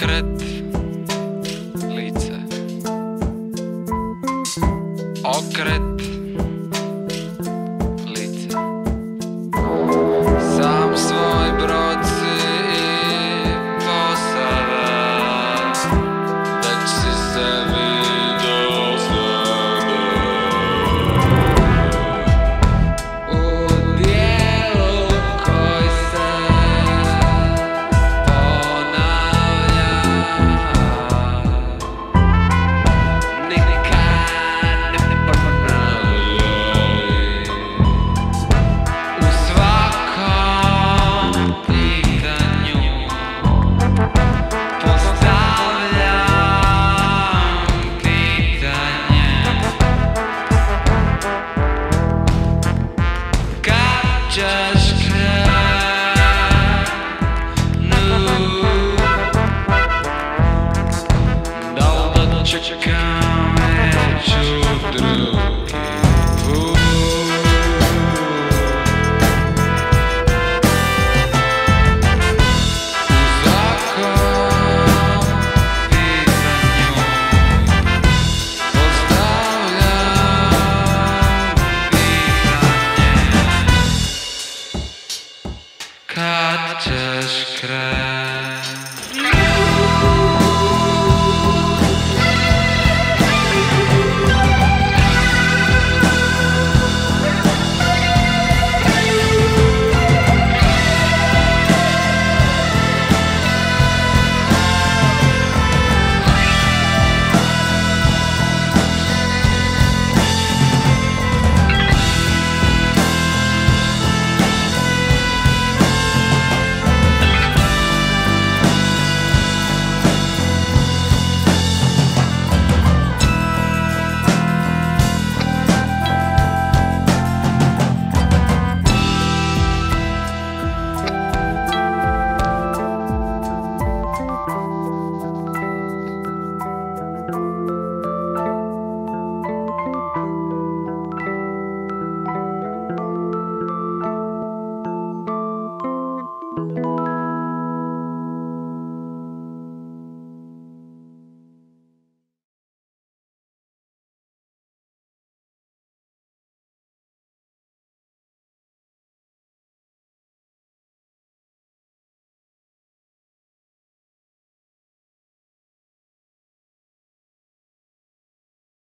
Сократ katers krijgt.